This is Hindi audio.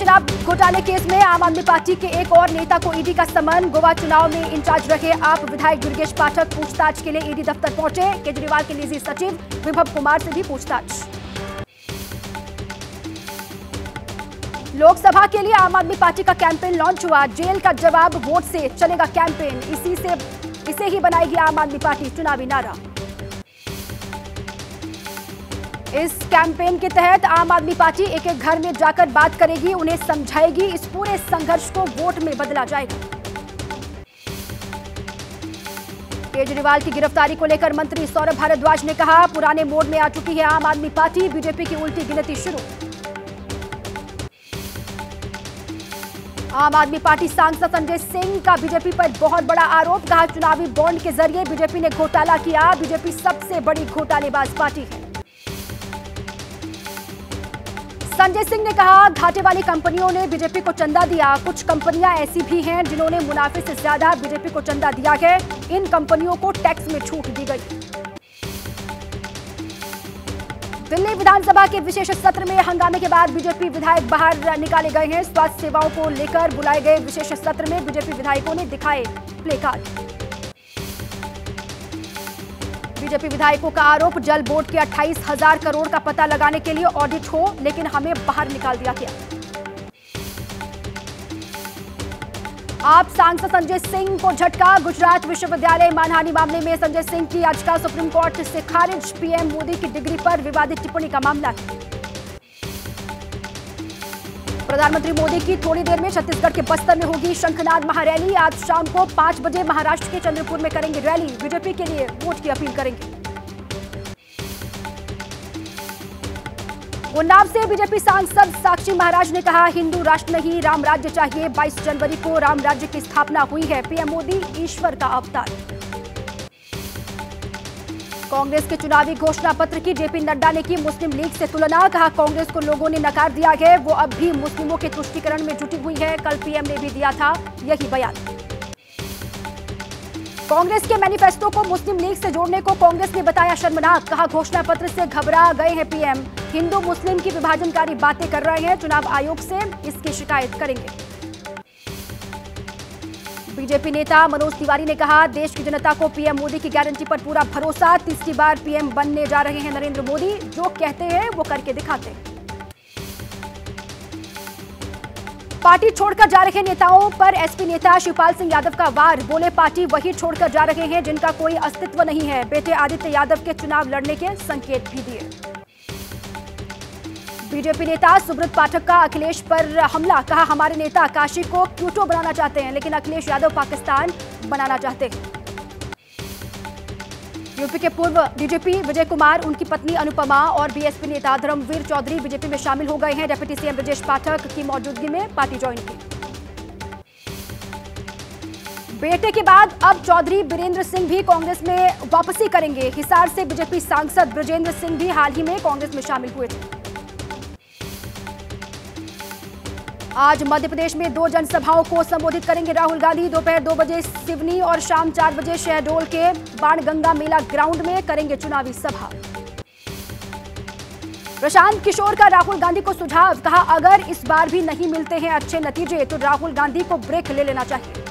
शराब घोटाले केस में आम आदमी पार्टी के एक और नेता को ईडी का समन। गोवा चुनाव में इंचार्ज रहे आप विधायक दुर्गेश पाठक। पूछताछ के लिए ईडी दफ्तर पहुँचे। केजरीवाल के निजी सचिव विभव कुमार से भी पूछताछ। लोकसभा के लिए आम आदमी पार्टी का कैंपेन लॉन्च हुआ। जेल का जवाब वोट से चलेगा कैंपेन। इसी से, इसे ही बनाएगी आम आदमी पार्टी। चुनावी नारा। इस कैंपेन के तहत आम आदमी पार्टी एक एक घर में जाकर बात करेगी, उन्हें समझाएगी, इस पूरे संघर्ष को वोट में बदला जाएगा। केजरीवाल की गिरफ्तारी को लेकर मंत्री सौरभ भारद्वाज ने कहा, पुराने मोड में आ चुकी है आम आदमी पार्टी, बीजेपी की उल्टी गिनती शुरू। आम आदमी पार्टी सांसद संजय सिंह का बीजेपी पर बहुत बड़ा आरोप, कहा, चुनावी बॉन्ड के ज़रिए बीजेपी ने घोटाला किया, बीजेपी सबसे बड़ी घोटालेबाज पार्टी है। संजय सिंह ने कहा, घाटे वाली कंपनियों ने बीजेपी को चंदा दिया। कुछ कंपनियाँ ऐसी भी हैं जिन्होंने मुनाफे से ज़्यादा बीजेपी को चंदा दिया है। इन कंपनियों को टैक्स में छूट दी गई। दिल्ली विधानसभा के विशेष सत्र में हंगामे के बाद बीजेपी विधायक बाहर निकाले गए हैं। स्वास्थ्य सेवाओं को लेकर बुलाए गए विशेष सत्र में बीजेपी विधायकों ने दिखाए प्ले कार्ड। बीजेपी विधायकों का आरोप, जल बोर्ड के अट्ठाईस हज़ार करोड़ का पता लगाने के लिए ऑडिट हो, लेकिन हमें बाहर निकाल दिया गया। आप सांसद संजय सिंह को झटका, गुजरात विश्वविद्यालय मानहानि मामले में संजय सिंह की याचिका सुप्रीम कोर्ट से खारिज, पीएम मोदी की डिग्री पर विवादित टिप्पणी का मामला। प्रधानमंत्री मोदी की थोड़ी देर में छत्तीसगढ़ के बस्तर में होगी शंखनाद महारैली। आज शाम को पाँच बजे महाराष्ट्र के चंद्रपुर में करेंगे रैली। बीजेपी के लिए वोट की अपील करेंगे। उन्नाव से बीजेपी सांसद साक्षी महाराज ने कहा, हिंदू राष्ट्र नहीं राम राज्य चाहिए। 22 जनवरी को राम राज्य की स्थापना हुई है। पीएम मोदी ईश्वर का अवतार। कांग्रेस के चुनावी घोषणा पत्र की जेपी नड्डा ने की मुस्लिम लीग से तुलना। कहा, कांग्रेस को लोगों ने नकार दिया है, वो अब भी मुस्लिमों के तुष्टिकरण में जुटी हुई है। कल पीएम ने भी दिया था यही बयान। कांग्रेस के मैनिफेस्टो को मुस्लिम लीग से जोड़ने को कांग्रेस ने बताया शर्मनाक। कहा, घोषणा पत्र से घबरा गए हैं पीएम। हिंदू, मुस्लिम की विभाजनकारी बातें कर रहे हैं। चुनाव आयोग से इसकी शिकायत करेंगे। बीजेपी नेता मनोज तिवारी ने कहा, देश की जनता को पीएम मोदी की गारंटी पर पूरा भरोसा, तीसरी बार पीएम बनने जा रहे हैं नरेंद्र मोदी। जो कहते हैं, वो करके दिखाते हैं। पार्टी छोड़कर जा रहे नेताओं पर एसपी नेता शिवपाल सिंह यादव का वार। बोले, पार्टी वही छोड़कर जा रहे हैं जिनका कोई अस्तित्व नहीं है। बेटे आदित्य यादव के चुनाव लड़ने के संकेत भी दिए। बीजेपी नेता सुब्रत पाठक का अखिलेश पर हमला। कहा, हमारे नेता काशी को प्लूटो बनाना चाहते हैं, लेकिन अखिलेश यादव पाकिस्तान बनाना चाहते हैं। यूपी के पूर्व डीजीपी विजय कुमार, उनकी पत्नी अनुपमा और बीएसपी नेता धर्मवीर चौधरी बीजेपी में शामिल हो गए हैं। डेप्यूटी सीएम ब्रजेश पाठक की मौजूदगी में पार्टी ज्वाइन की। बेटे के बाद अब चौधरी बीरेंद्र सिंह भी कांग्रेस में वापसी करेंगे। हिसार से बीजेपी सांसद ब्रजेंद्र सिंह भी हाल ही में कांग्रेस में शामिल हुए थे। आज मध्य प्रदेश में दो जनसभाओं को संबोधित करेंगे राहुल गांधी। दोपहर दो बजे सिवनी और शाम चार बजे शहडोल के बाणगंगा मेला ग्राउंड में करेंगे चुनावी सभा। प्रशांत किशोर का राहुल गांधी को सुझाव, कहा, अगर इस बार भी नहीं मिलते हैं अच्छे नतीजे तो राहुल गांधी को ब्रेक ले लेना चाहिए।